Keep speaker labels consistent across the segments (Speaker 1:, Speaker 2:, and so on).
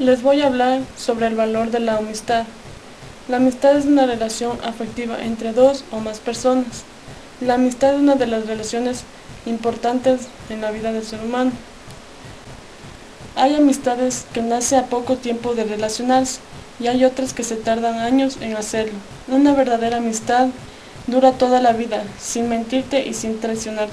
Speaker 1: Les voy a hablar sobre el valor de la amistad. La amistad es una relación afectiva entre dos o más personas. La amistad es una de las relaciones importantes en la vida del ser humano. Hay amistades que nacen a poco tiempo de relacionarse y hay otras que se tardan años en hacerlo. Una verdadera amistad dura toda la vida, sin mentirte y sin traicionarte.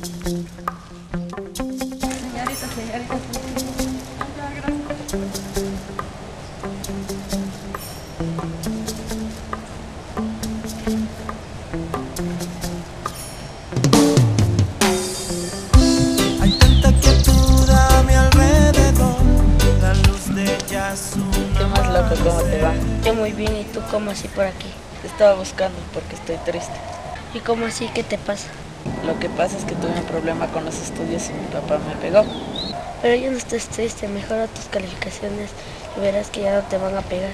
Speaker 2: ¿Cómo te va?
Speaker 3: Yo muy bien, ¿y tú cómo así por aquí?
Speaker 2: Te estaba buscando porque estoy triste.
Speaker 3: ¿Y cómo así? ¿Qué te pasa?
Speaker 2: Lo que pasa es que tuve un problema con los estudios y mi papá me pegó.
Speaker 3: Pero ya no estés triste, mejora tus calificaciones y verás que ya no te van a pegar.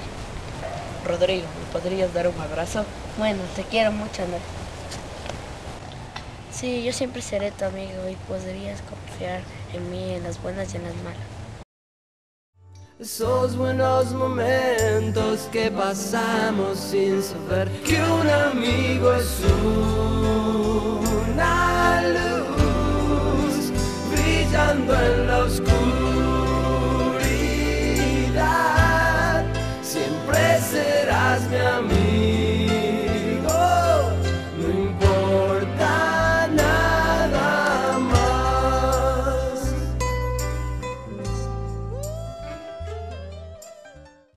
Speaker 2: Rodrigo, ¿me podrías dar un abrazo?
Speaker 3: Bueno, te quiero mucho, Andrés. Sí, yo siempre seré tu amigo y podrías confiar en mí en las buenas y en las malas.
Speaker 4: Esos buenos momentos que pasamos sin saber que un amigo es una luz brillando en la oscuridad. Siempre serás mi amigo.